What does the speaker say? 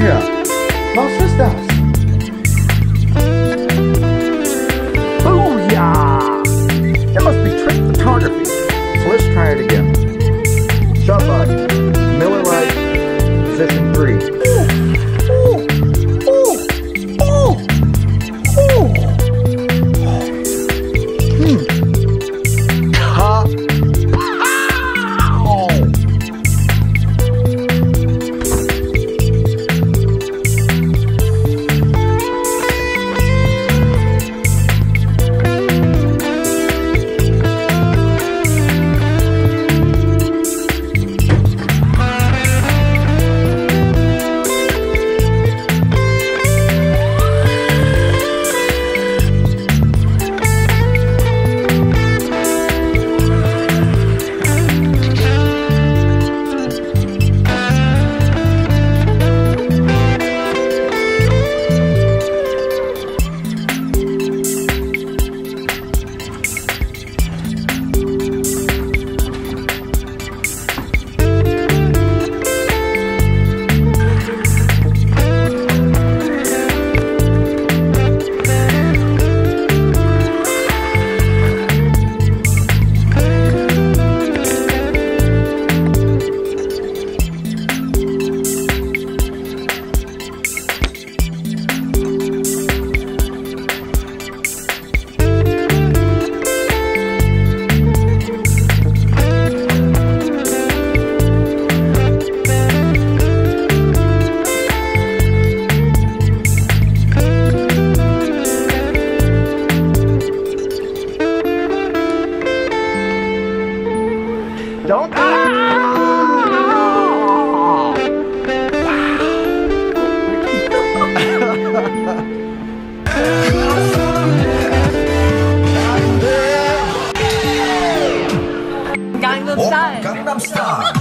Yeah. Nossas. Gangnam Style.